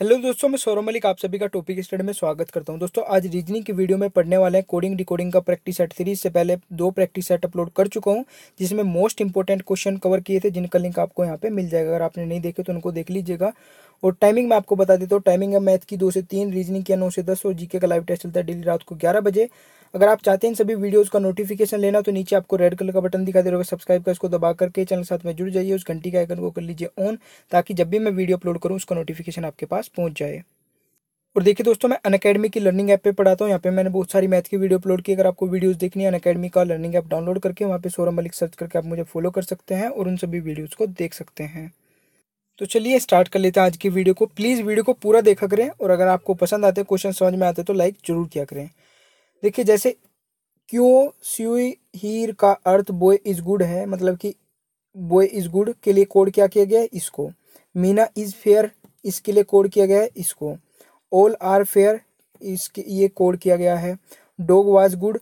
Hello दोस्तों, मैं सौरभ मलिक, आप सभी का टॉपिक स्टडी में स्वागत करता हूँ। दोस्तों, आज रीजनिंग की वीडियो में पढ़ने वाले हैं कोडिंग डिकोडिंग का प्रैक्टिस सेट सीरीज़। से पहले दो प्रैक्टिस सेट अपलोड कर चुका हूँ, जिसमें मोस्ट इंपॉर्टेंट क्वेश्चन कवर किए थे, जिनका लिंक आपको यहाँ पे मिल जाएगा। अगर आपने नहीं देखे तो उनको देख लीजिएगा। और टाइमिंग मैं आपको बता देता हूँ टाइमिंग है मैथ की दो से तीन, रीजनिंग की नौ से दस, और जीके का लाइव टेस्ट चलता है डेली रात को ग्यारह बजे। अगर आप चाहते हैं सभी वीडियोस का नोटिफिकेशन लेना तो नीचे आपको रेड कलर का बटन दिखाई दे रहा सब्सक्राइब कर इसको दबा करके चैनल साथ में जुड़ जाइए। उस घंटी का आइकन को कर लीजिए ऑन ताकि जब भी मैं वीडियो अपलोड करूँ, उसका नोटिफिकेशन आपके पास पहुँच जाए। और देखिए दोस्तों, मैं अन अकेडमी की लर्निंग ऐप पे पढ़ाता हूँ। यहाँ पे मैंने बहुत सारी मैथ की वीडियो अपलोड की। अगर आपको वीडियोस देखनी है अन अकेडमी का लर्निंग ऐप डाउनलोड करके, वहाँ पे सौरभ मलिक सर्च करके आप मुझे फॉलो कर सकते हैं और उन सभी वीडियोज़ को देख सकते हैं। तो चलिए स्टार्ट कर लेते हैं आज की वीडियो को। प्लीज़ वीडियो को पूरा देखा करें और अगर आपको पसंद आते क्वेश्चन समझ में आते तो लाइक ज़रूर किया करें। देखिए, जैसे क्यों स्यूई हीर का अर्थ बॉय इज़ गुड है मतलब कि बॉय इज़ गुड के लिए कोड क्या किया गया है? इसको। मीना इज़ फेयर इसके लिए कोड किया गया है इसको। ऑल आर फेयर इसके ये कोड किया गया है। डॉग वाज गुड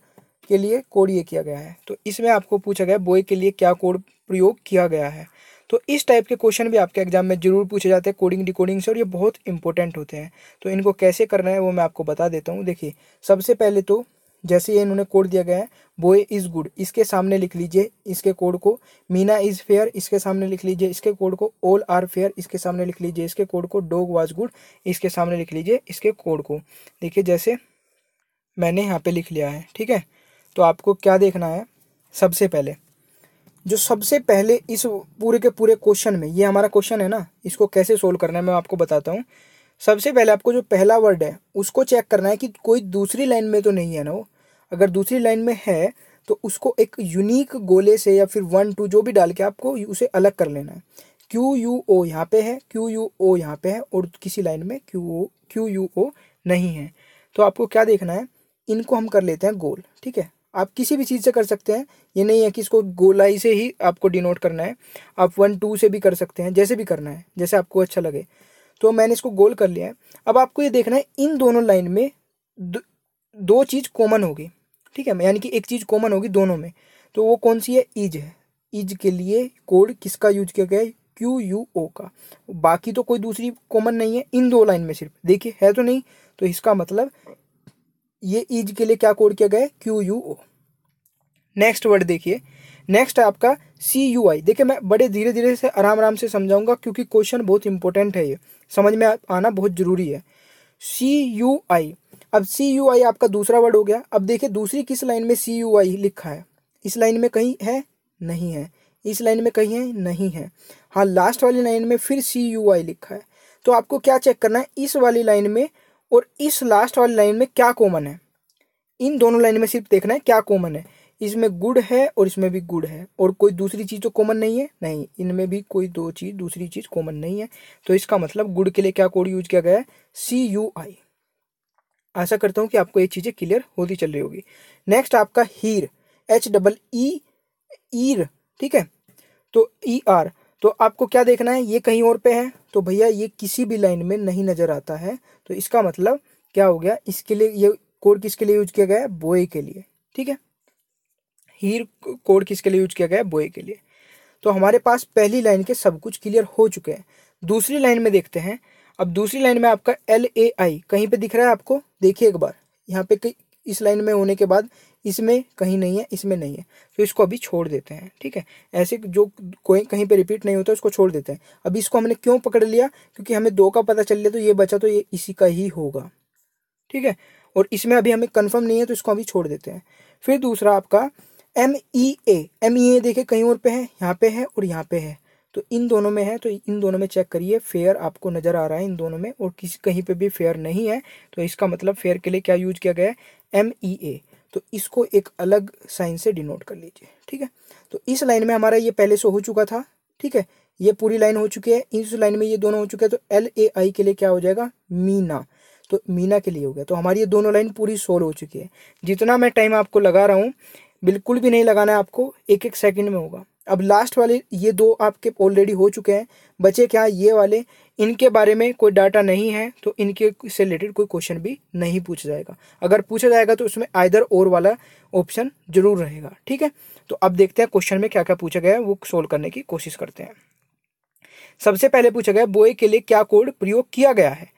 के लिए कोड ये किया गया है। तो इसमें आपको पूछा गया बॉय के लिए क्या कोड प्रयोग किया गया है? तो इस टाइप के क्वेश्चन भी आपके एग्ज़ाम में ज़रूर पूछे जाते हैं कोडिंग डिकोडिंग से, और ये बहुत इंपॉर्टेंट होते हैं। तो इनको कैसे करना है, वो मैं आपको बता देता हूँ। देखिए, सबसे पहले तो जैसे ये इन्होंने कोड दिया गया है बोए इज़ गुड इसके सामने लिख लीजिए इसके कोड को। मीना इज़ फेयर इसके सामने लिख लीजिए इसके कोड को। ऑल आर फेयर इसके सामने लिख लीजिए इसके कोड को। डॉग वाज गुड इसके सामने लिख लीजिए इसके कोड को। देखिए, जैसे मैंने यहाँ पे लिख लिया है, ठीक है? तो आपको क्या देखना है, सबसे पहले जो सबसे पहले इस पूरे के पूरे क्वेश्चन में, ये हमारा क्वेश्चन है ना, इसको कैसे सोल्व करना है मैं आपको बताता हूँ। सबसे पहले आपको जो पहला वर्ड है, उसको चेक करना है कि कोई दूसरी लाइन में तो नहीं है ना वो। अगर दूसरी लाइन में है तो उसको एक यूनिक गोले से या फिर वन टू जो भी डाल के आपको उसे अलग कर लेना है। क्यू यू ओ यहाँ पे है क्यू यू ओ यहाँ पे है, और किसी लाइन में Q O Q U O नहीं है। तो आपको क्या देखना है, इनको हम कर लेते हैं गोल, ठीक है? आप किसी भी चीज़ से कर सकते हैं। ये नहीं है कि इसको गोलाई से ही आपको डिनोट करना है। आप वन टू से भी कर सकते हैं जैसे भी करना है जैसे आपको अच्छा लगे। तो मैंने इसको गोल कर लिया है। अब आपको ये देखना है इन दोनों लाइन में दो, दो चीज़ कॉमन होगी। ठीक है यानी कि एक चीज़ कॉमन होगी दोनों में। तो वो कौन सी है? इज़ है। इज़ के लिए कोड किसका यूज़ किया गया है? क्यू यू ओ का। बाकी तो कोई दूसरी कॉमन नहीं है इन दो लाइन में सिर्फ़। देखिए है तो नहीं? तो इसका मतलब ये इज़ के लिए क्या कोड किया गया है? Q U O next word देखिए। नेक्स्ट है आपका सी यू आई देखिए, मैं बड़े धीरे धीरे से आराम आराम से समझाऊँगा क्योंकि क्वेश्चन बहुत इंपॉर्टेंट है ये। समझ में आना बहुत ज़रूरी है। सी यू आई अब सी यू आई आपका दूसरा वर्ड हो गया। अब देखिए, दूसरी किस लाइन में सी यू आई लिखा है? इस लाइन में कहीं है? नहीं है। इस लाइन में कहीं है? नहीं है। हाँ लास्ट वाली लाइन में फिर सी यू आई लिखा है। तो आपको क्या चेक करना है? इस वाली लाइन में और इस लास्ट वाली लाइन में क्या कॉमन है? इन दोनों लाइन में सिर्फ़ देखना है क्या कॉमन है। इसमें गुड है और इसमें भी गुड है। और कोई दूसरी चीज़ तो कॉमन नहीं है? नहीं, इनमें भी कोई दो चीज़, दूसरी चीज़ कॉमन नहीं है। तो इसका मतलब गुड के लिए क्या कोड यूज़ किया गया है? सी यू आई आशा करता हूँ कि आपको ये चीज़ें क्लियर होती चल रही होगी। नेक्स्ट आपका हीर एच डबल ई ईर ठीक है? तो ई e आर तो आपको क्या देखना है? ये कहीं और पे है। तो भैया, ये किसी भी लाइन में नहीं नज़र आता है। तो इसका मतलब क्या हो गया? इसके लिए ये कोड किसके लिए यूज़ किया गया है? बोए के लिए। ठीक है? हीर कोड किसके लिए यूज़ किया गया है? बोए के लिए। तो हमारे पास पहली लाइन के सब कुछ क्लियर हो चुके हैं। दूसरी लाइन में देखते हैं। अब दूसरी लाइन में आपका एल ए आई कहीं पे दिख रहा है आपको? देखिए एक बार। यहाँ पे इस लाइन में होने के बाद इसमें कहीं नहीं है, इसमें नहीं है। तो इसको अभी छोड़ देते हैं, ठीक है? ऐसे जो कोई, कहीं पे रिपीट नहीं होता, उसको छोड़ देते हैं। अब इसको हमने क्यों पकड़ लिया? क्योंकि हमें दो का पता चल लिया तो ये बचा तो ये इसी का ही होगा, ठीक है? और इसमें अभी हमें कन्फर्म नहीं है तो इसको अभी छोड़ देते हैं। फिर दूसरा आपका M E A M E ए देखे कहीं और पे है? यहाँ पे है और यहाँ पे है। तो इन दोनों में है तो इन दोनों में चेक करिए फेयर आपको नज़र आ रहा है इन दोनों में, और किसी, कहीं पे भी फेयर नहीं है तो इसका मतलब फेयर के लिए क्या यूज़ किया गया है? एम ई ए तो इसको एक अलग साइन से डिनोट कर लीजिए, ठीक है? तो इस लाइन में हमारा ये पहले से हो चुका था, ठीक है? ये पूरी लाइन हो चुकी है। इस लाइन में ये दोनों हो चुके हैं तो एल ए आई के लिए क्या हो जाएगा? मीना। तो मीना के लिए हो गया। तो हमारी ये दोनों लाइन पूरी सोल्व हो चुकी है। जितना मैं टाइम आपको लगा रहा हूँ, बिल्कुल भी नहीं लगाना है आपको एक एक सेकंड में होगा। अब लास्ट वाले, ये दो आपके ऑलरेडी हो चुके हैं। बचे क्या ये वाले? इनके बारे में कोई डाटा नहीं है तो इनके से रिलेटेड कोई क्वेश्चन भी नहीं पूछा जाएगा। अगर पूछा जाएगा तो उसमें आइदर और वाला ऑप्शन ज़रूर रहेगा, ठीक है? तो अब देखते हैं क्वेश्चन में क्या क्या पूछा गया है, वो सोल्व करने की कोशिश करते हैं। सबसे पहले पूछा गया बोए के लिए क्या कोड प्रयोग किया गया है?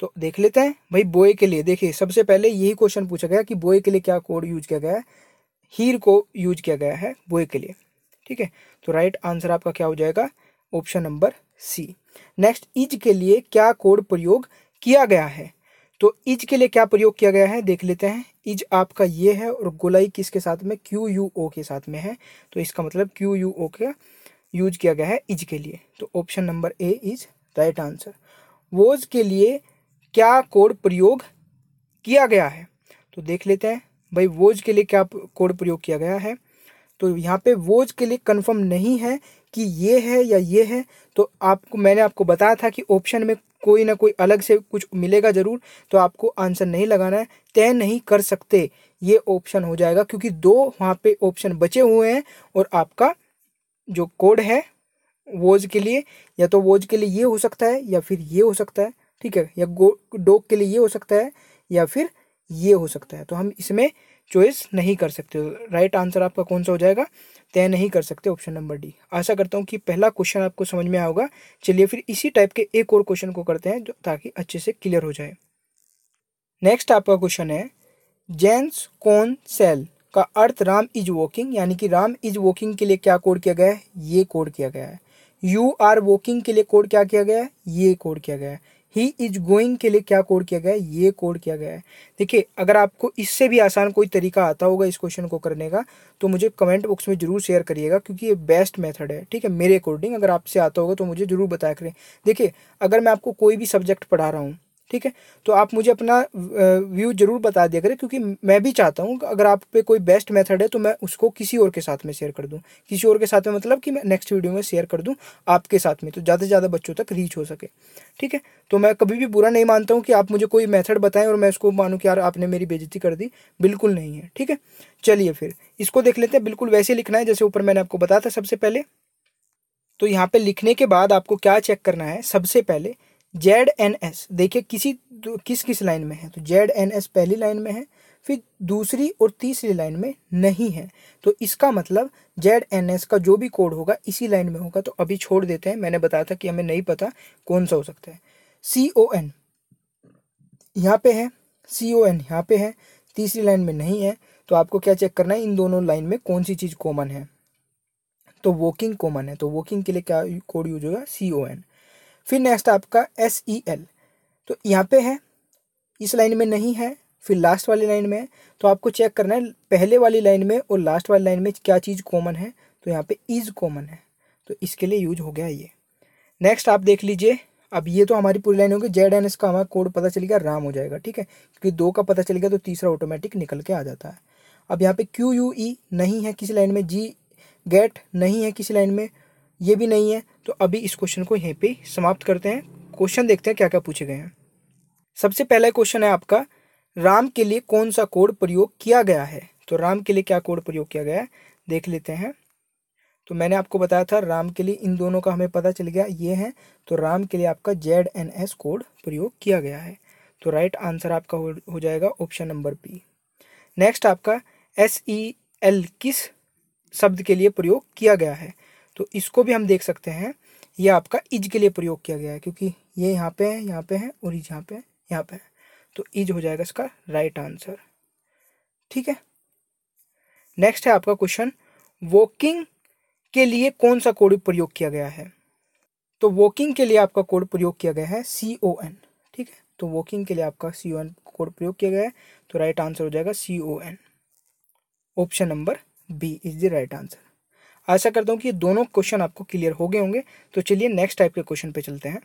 तो देख लेते हैं, भाई बोए के लिए, देखिए, सबसे पहले यही क्वेश्चन पूछा गया कि बोए के लिए क्या कोड यूज़ किया गया है? हीर को यूज़ किया गया है बोए के लिए। ठीक है? तो राइट आंसर आपका क्या हो जाएगा? Option number C next is के लिए क्या कोड प्रयोग किया गया है? तो इज़ के लिए क्या प्रयोग किया गया है? देख लेते हैं। इज़ आपका ये है और गोलाई किसके साथ में? क्यू यू ओ के साथ में है। तो इसका मतलब क्यू यू ओ का यूज़ किया गया है इज़ के लिए। तो option number A is right answer was के लिए क्या कोड प्रयोग किया गया है? तो देख लेते हैं। भाई वोज के लिए क्या कोड प्रयोग किया गया है? तो यहाँ पे वोज के लिए कंफर्म नहीं है कि ये है या ये है। तो आपको मैंने आपको बताया था कि ऑप्शन में कोई ना कोई अलग से कुछ मिलेगा ज़रूर तो आपको आंसर नहीं लगाना है। तय नहीं कर सकते, ये ऑप्शन हो जाएगा, क्योंकि दो वहाँ पे ऑप्शन बचे हुए हैं और आपका जो कोड है वोज के लिए, या तो वोज के लिए ये हो सकता है या फिर ये हो सकता है, ठीक है, या गो डोग के लिए ये हो सकता है या फिर ये हो सकता है। तो हम इसमें चॉइस नहीं कर सकते हो। राइट आंसर आपका कौन सा हो जाएगा? तय नहीं कर सकते ऑप्शन नंबर डी आशा करता हूँ कि पहला क्वेश्चन आपको समझ में आएगा चलिए फिर इसी टाइप के एक और क्वेश्चन को करते हैं जो ताकि अच्छे से क्लियर हो जाए। नेक्स्ट आपका क्वेश्चन है जेंस कौन सेल का अर्थ राम इज़ वॉकिंग यानी कि राम इज़ वॉकिंग के लिए क्या कोड किया गया है? ये कोड किया गया है। यू आर वॉकिंग के लिए कोड क्या किया गया है? ये कोड किया गया है। ही इज़ गोइंग के लिए क्या कोड किया गया है? ये कोड किया गया है। देखिए, अगर आपको इससे भी आसान कोई तरीका आता होगा इस क्वेश्चन को करने का तो मुझे कमेंट बॉक्स में ज़रूर शेयर करिएगा, क्योंकि ये बेस्ट मेथड है, ठीक है? मेरे अकॉर्डिंग अगर आपसे आता होगा तो मुझे ज़रूर बताया करें। देखिए, अगर मैं आपको कोई भी सब्जेक्ट पढ़ा रहा हूँ ठीक है? तो आप मुझे अपना व्यू ज़रूर बता दिया करें, क्योंकि मैं भी चाहता हूँ, अगर आप पे कोई बेस्ट मेथड है तो मैं उसको किसी और के साथ में शेयर कर दूँ। किसी और के साथ में मतलब कि मैं नेक्स्ट वीडियो में शेयर कर दूँ आपके साथ में तो ज़्यादा से ज़्यादा बच्चों तक रीच हो सके। ठीक है? तो मैं कभी भी बुरा नहीं मानता हूँ कि आप मुझे कोई मेथड बताएँ और मैं उसको मानूँ कि यार आपने मेरी बेजती कर दी। बिल्कुल नहीं है, ठीक है? चलिए फिर, इसको देख लेते हैं, बिल्कुल वैसे लिखना है, जैसे ऊपर मैंने आपको बताया था सबसे पहले। तो यहाँ पे लिखने के बाद आपको क्या चेक करना है, सबसे पहले जेड एन एस, देखिए किसी किस किस लाइन में है? तो जेड एन एस पहली लाइन में है, फिर दूसरी और तीसरी लाइन में नहीं है। तो इसका मतलब जेड एन एस का जो भी कोड होगा, इसी लाइन में होगा। तो अभी छोड़ देते हैं। मैंने बताया था कि हमें नहीं पता कौन सा हो सकता है। सी ओ एन यहाँ पे है। सी ओ एन यहाँ पे है। तीसरी लाइन में नहीं है। तो आपको क्या चेक करना है? इन दोनों लाइन में कौन सी चीज़ कॉमन है? तो वॉकिंग कॉमन है। तो वॉकिंग के लिए क्या कोड यूज़ होगा? सी ओ एन फिर नेक्स्ट आपका एस ई एल तो यहाँ पे है, इस लाइन में नहीं है, फिर लास्ट वाली लाइन में तो आपको चेक करना है, पहले वाली लाइन में और लास्ट वाली लाइन में क्या चीज़ कॉमन है तो यहाँ पे इज़ कॉमन है। तो इसके लिए यूज़ हो गया ये। नेक्स्ट आप देख लीजिए, अब ये तो हमारी पूरी लाइन होगी जेड एन एस का हमारा कोड पता चल गया राम हो जाएगा, ठीक है? क्योंकि दो का पता चल गया तो तीसरा ऑटोमेटिक निकल के आ जाता है। अब यहाँ पे क्यू यू ई नहीं है किसी लाइन में जी गेट नहीं है किसी लाइन में, ये भी नहीं है। तो अभी इस क्वेश्चन को यहीं पे समाप्त करते हैं। क्वेश्चन देखते हैं क्या क्या पूछे गए हैं। सबसे पहला क्वेश्चन है आपका राम के लिए कौन सा कोड प्रयोग किया गया है? तो राम के लिए क्या कोड प्रयोग किया गया है? देख लेते हैं। तो मैंने आपको बताया था राम के लिए इन दोनों का हमें पता चल गया ये है। तो राम के लिए आपका जेड एन एस कोड प्रयोग किया गया है। तो राइट आंसर आपका हो, हो जाएगा ऑप्शन नंबर बी नेक्स्ट आपका एस ई एल किस शब्द के लिए प्रयोग किया गया है? तो इसको भी हम देख सकते हैं। ये आपका इज़ के लिए प्रयोग किया गया है, क्योंकि ये यहाँ पे है, यहाँ पे है और इज़ यहाँ पे है, यहाँ पे है। तो इज़ हो जाएगा इसका राइट आंसर। ठीक है? नेक्स्ट है आपका क्वेश्चन, वॉकिंग के लिए कौन सा कोड प्रयोग किया गया है? तो वॉकिंग के लिए आपका कोड प्रयोग किया गया है सी ओ एन ठीक है? तो वॉकिंग के लिए आपका सी ओ एन कोड प्रयोग किया गया है तो राइट आंसर हो जाएगा C O N option number B is the right answer आशा करता हूँ कि ये दोनों क्वेश्चन आपको क्लियर हो गए होंगे। तो चलिए नेक्स्ट टाइप के क्वेश्चन पे चलते हैं।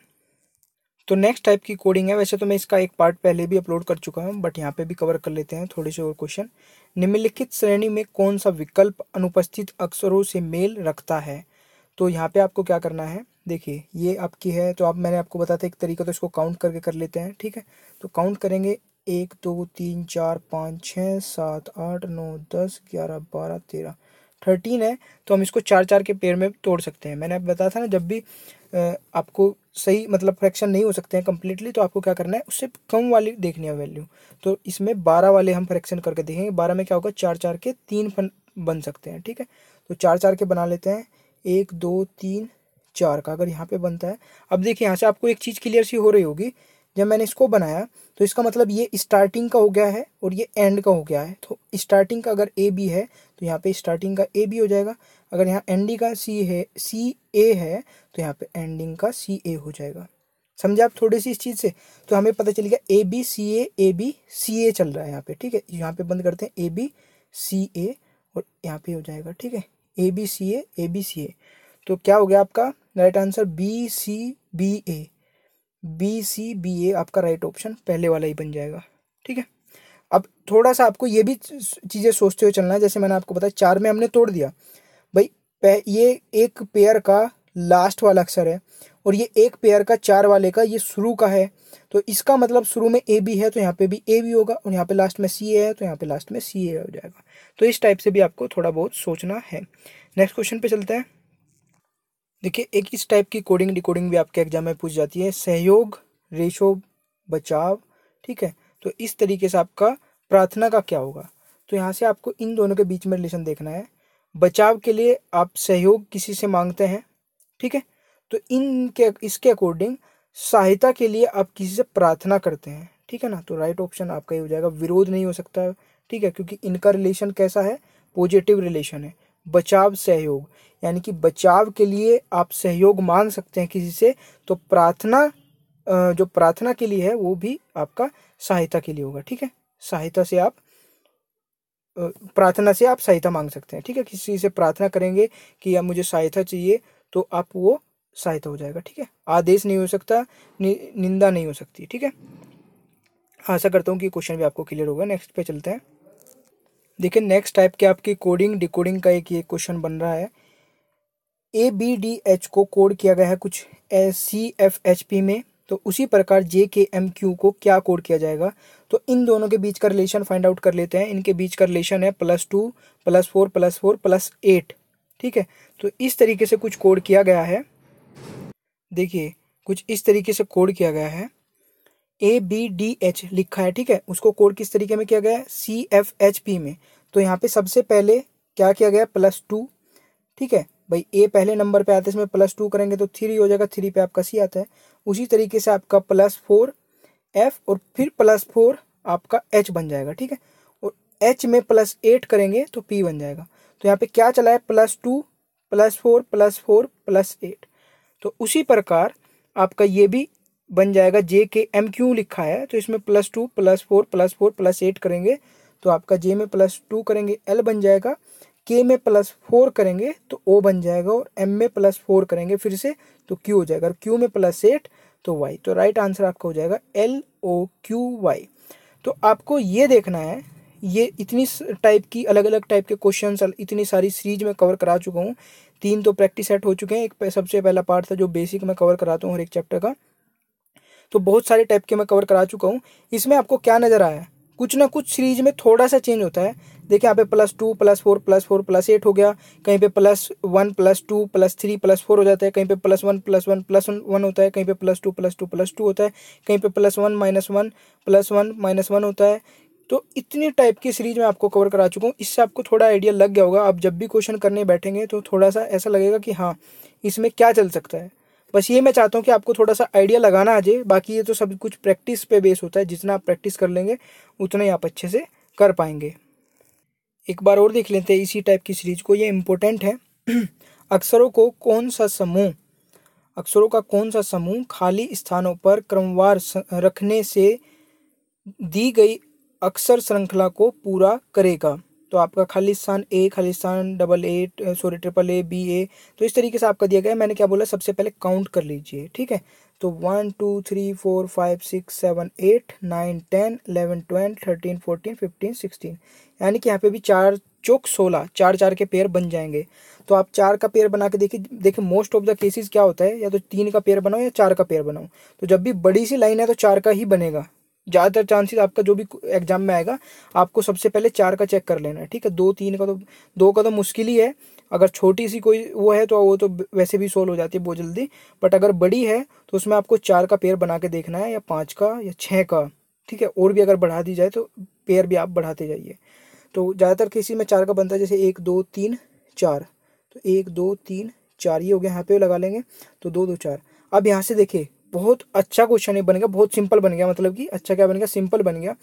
तो नेक्स्ट टाइप की कोडिंग है। वैसे तो मैं इसका एक पार्ट पहले भी अपलोड कर चुका हूँ बट यहाँ पे भी कवर कर लेते हैं थोड़े से और क्वेश्चन निम्नलिखित श्रेणी में कौन सा विकल्प अनुपस्थित अक्षरों से मेल रखता है? तो यहाँ पे आपको क्या करना है? देखिए, ये आपकी है तो आप, मैंने आपको बताया एक तरीका तो इसको काउंट करके कर लेते हैं, ठीक है? तो काउंट करेंगे। एक, दो, तीन, चार, पाँच, छः, सात, आठ, नौ, दस, ग्यारह, बारह, तेरह। थर्टीन है तो हम इसको चार चार के पेयर में तोड़ सकते हैं। मैंने आप बताया था ना, जब भी आपको सही मतलब फ्रैक्शन नहीं हो सकते हैं कम्प्लीटली तो आपको क्या करना है, उससे कम वाली देखनी है वैल्यू तो इसमें बारह वाले हम फ्रैक्शन करके देखेंगे। बारह में क्या होगा चार चार के तीन फन, बन सकते हैं, ठीक है? तो चार चार के बना लेते हैं। एक, दो, तीन, चार का अगर यहाँ पे बनता है। अब देखिए, यहाँ से आपको एक चीज़ क्लियर सी हो रही होगी जब मैंने इसको बनाया तो इसका मतलब ये स्टार्टिंग का हो गया है और ये एंड का हो गया है। तो स्टार्टिंग का अगर ए बी है तो यहाँ पे स्टार्टिंग का ए बी हो जाएगा। अगर यहाँ एंडिंग का सी है सी ए है तो यहाँ पे एंडिंग का सी ए हो जाएगा। समझे आप थोड़ी सी इस चीज़ से? तो हमें पता चल गया ए B C A A B सी ए चल रहा है यहाँ पे, ठीक है? यहाँ पे बंद करते हैं ए बी सी ए और यहाँ पे हो जाएगा, ठीक है? A B C A A B सी ए तो क्या हो गया आपका? Right answer B C B A B C B A आपका राइट ऑप्शन पहले वाला ही बन जाएगा। ठीक है? अब थोड़ा सा आपको ये भी चीज़ें सोचते हुए चलना है, जैसे मैंने आपको बताया, चार में हमने तोड़ दिया। भाई ये एक पेयर का लास्ट वाला अक्षर है और ये एक पेयर का चार वाले का ये शुरू का है। तो इसका मतलब शुरू में ए बी है तो यहाँ पे भी ए बी होगा और यहाँ पे लास्ट में सी ए है तो यहाँ पे लास्ट में सी ए हो जाएगा। तो इस टाइप से भी आपको थोड़ा बहुत सोचना है। नेक्स्ट क्वेश्चन पे चलते हैं। देखिए, एक इस टाइप की कोडिंग डिकोडिंग भी आपके एग्ज़ाम में पूछ जाती है। सहयोग रेशो बचाव, ठीक है? तो इस तरीके से आपका प्रार्थना का क्या होगा? तो यहाँ से आपको इन दोनों के बीच में रिलेशन देखना है। बचाव के लिए आप सहयोग किसी से मांगते हैं, ठीक है? तो इनके इसके अकॉर्डिंग सहायता के लिए आप किसी से प्रार्थना करते हैं, ठीक है ना? तो राइट ऑप्शन आपका ये हो जाएगा, विरोध नहीं हो सकता, ठीक है? क्योंकि इनका रिलेशन कैसा है? पॉजिटिव रिलेशन है। बचाव सहयोग यानी कि बचाव के लिए आप सहयोग मांग सकते हैं किसी से तो प्रार्थना जो प्रार्थना के लिए है वो भी आपका सहायता के लिए होगा ठीक है? सहायता से आप प्रार्थना से आप सहायता मांग सकते हैं ठीक है? किसी से प्रार्थना करेंगे कि अब मुझे सहायता चाहिए तो आप वो सहायता हो जाएगा ठीक है? आदेश नहीं हो सकता नि, निंदा नहीं हो सकती ठीक है? आशा करता हूँ कि क्वेश्चन भी आपको क्लियर होगा। नेक्स्ट पे चलते हैं। देखिए नेक्स्ट टाइप के आपकी कोडिंग डिकोडिंग का एक ये क्वेश्चन बन रहा है। ए बी डी एच को कोड किया गया है कुछ सी एफ़ एच पी में। तो उसी प्रकार जे के एम क्यू को क्या कोड किया जाएगा? तो इन दोनों के बीच का रिलेशन फाइंड आउट कर लेते हैं। इनके बीच का रिलेशन है plus two plus four plus four plus eight ठीक है? तो इस तरीके से कुछ कोड किया गया है। देखिए, कुछ इस तरीके से कोड किया गया है। ए बी डी एच लिखा है, ठीक है? उसको कोड किस तरीके में किया गया है? सी एफ़ एच पी में। तो यहाँ पे सबसे पहले क्या किया गया प्लस टू ठीक है? भाई ए पहले नंबर पे आते हैं, इसमें प्लस टू करेंगे तो थ्री हो जाएगा थ्री पे आपका सी आता है। उसी तरीके से आपका प्लस फोर एफ़ और फिर प्लस फोर आपका एच बन जाएगा, ठीक है? और एच में प्लस एट करेंगे तो पी बन जाएगा। तो यहाँ पे क्या चला है? Plus two plus four plus four plus eight तो उसी प्रकार आपका ये भी बन जाएगा जे के एम क्यू लिखा है? तो इसमें plus two plus four plus four plus eight करेंगे। तो आपका जे में प्लस टू करेंगे एल बन जाएगा। के में प्लस फोर करेंगे तो ओ बन जाएगा और एम में प्लस फोर करेंगे फिर से तो क्यू हो जाएगा। और क्यू में प्लस एट तो वाई तो राइट आंसर आपका हो जाएगा एल ओ क्यू वाई तो आपको ये देखना है, ये इतनी टाइप की अलग अलग टाइप के क्वेश्चन इतनी सारी सीरीज़ में कवर करा चुका हूँ। तीन तो प्रैक्टिस सेट हो चुके हैं। एक सबसे पहला पार्ट था जो बेसिक में कवर कराता हूँ हर एक चैप्टर का। तो बहुत सारे टाइप के मैं कवर करा चुका हूँ। इसमें आपको क्या नज़र आया? कुछ ना कुछ सीरीज़ में थोड़ा सा चेंज होता है। देखिए, यहाँ पे plus two plus four plus four plus eight हो गया। कहीं पे plus one plus two plus three plus four हो जाता है। कहीं पे plus one plus one plus one होता है। कहीं पे plus two plus two plus two होता है। कहीं पे plus one minus one plus one minus one होता है। तो इतनी टाइप की सीरीज़ मैं आपको कवर करा चुका हूँ। इससे आपको थोड़ा आइडिया लग गया होगा। आप जब भी क्वेश्चन करने बैठेंगे तो थोड़ा सा ऐसा लगेगा कि हाँ इसमें क्या चल सकता है। बस ये मैं चाहता हूँ कि आपको थोड़ा सा आइडिया लगाना आ जाए। बाकी ये तो सब कुछ प्रैक्टिस पे बेस होता है। जितना आप प्रैक्टिस कर लेंगे, उतना ही आप अच्छे से कर पाएँगे। एक बार और देख लेते हैं इसी टाइप की सीरीज़ को। ये इम्पोर्टेंट है। अक्षरों को कौन सा समूह, अक्षरों का कौन सा समूह खाली स्थानों पर क्रमवार रखने से दी गई अक्षर श्रृंखला को पूरा करेगा? तो आपका खालिस्तान A Khalistan double A sorry triple A B A तो इस तरीके से आपका दिया गया है। मैंने क्या बोला? सबसे पहले काउंट कर लीजिए, ठीक है? तो one two three four five six seven eight nine ten eleven twelve thirteen fourteen fifteen sixteen यानी कि यहाँ पे भी चार चौक सोलह, चार चार के पेयर बन जाएँगे। तो आप चार का पेयर बना के देखिए देखिए मोस्ट ऑफ़ द केसेस क्या होता है? या तो तीन का पेयर बनाओ या चार का पेयर बनाओ। तो जब भी बड़ी सी लाइन है तो चार का ही बनेगा। ज़्यादातर चांसेस आपका जो भी एग्ज़ाम में आएगा, आपको सबसे पहले चार का चेक कर लेना है, ठीक है? दो, तीन का तो दो का तो मुश्किल ही है। अगर छोटी सी कोई वो है तो वो तो वैसे भी सोल्व हो जाती है बहुत जल्दी। बट अगर बड़ी है तो उसमें आपको चार का पेयर बना के देखना है, या पाँच का, या छः का, ठीक है? और भी अगर बढ़ा दी जाए तो पेयर भी आप बढ़ाते जाइए। तो ज़्यादातर किसी में चार का बनता है, जैसे एक, दो, तीन, चार। तो एक, दो, तीन, चार, ये हो गया, यहाँ पे लगा लेंगे तो दो दो, चार। अब यहाँ से देखिए बहुत अच्छा क्वेश्चन ये बन गया, बहुत सिंपल बन गया मतलब कि अच्छा क्या बन गया? सिंपल बन गया।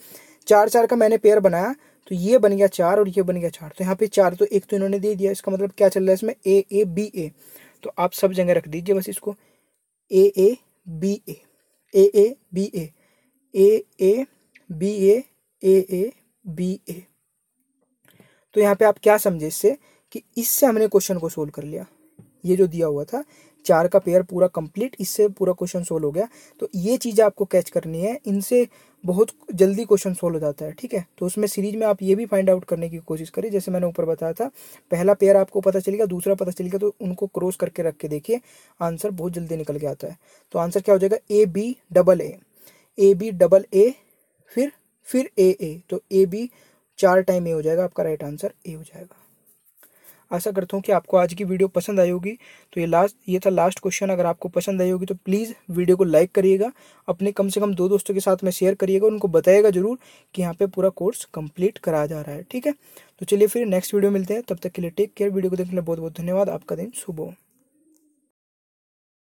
चार चार का मैंने पेयर बनाया तो ये बन गया चार और ये बन गया चार। तो यहाँ पे चार तो एक तो इन्होंने दे दिया, इसका मतलब क्या चल रहा है इसमें? ए ए बी ए तो आप सब जगह रख दीजिए बस इसको। A A B A A A B A A A B A A A B A तो यहाँ पे आप क्या समझे इससे कि इससे हमने क्वेश्चन को सोल्व कर लिया। ये जो दिया हुआ था चार का पेयर पूरा कंप्लीट इससे पूरा क्वेश्चन सोल्व हो गया। तो ये चीज़ आपको कैच करनी है, इनसे बहुत जल्दी क्वेश्चन सोल्व हो जाता है, ठीक है? तो उसमें सीरीज़ में आप ये भी फाइंड आउट करने की कोशिश करिए, जैसे मैंने ऊपर बताया था, पहला पेयर आपको पता चलेगा दूसरा पता चलेगा तो उनको क्रॉस करके रख के देखिए आंसर बहुत जल्दी निकल के आता है। तो आंसर क्या हो जाएगा? A B double A A B double A फिर फिर ए ए तो ए बी चार टाइम ए हो जाएगा, आपका राइट आंसर ए हो जाएगा। आशा करता हूँ कि आपको आज की वीडियो पसंद आई होगी। तो ये लास्ट ये था लास्ट क्वेश्चन अगर आपको पसंद आई होगी तो प्लीज़ वीडियो को लाइक करिएगा, अपने कम से कम दो दोस्तों के साथ में शेयर करिएगा, उनको बताइएगा ज़रूर कि यहाँ पे पूरा कोर्स कंप्लीट कराया जा रहा है, ठीक है? तो चलिए फिर नेक्स्ट वीडियो मिलते हैं, तब तक के लिए टेक केयर वीडियो को देखने के लिए बहुत बहुत धन्यवाद, आपका दिन सुबह हो।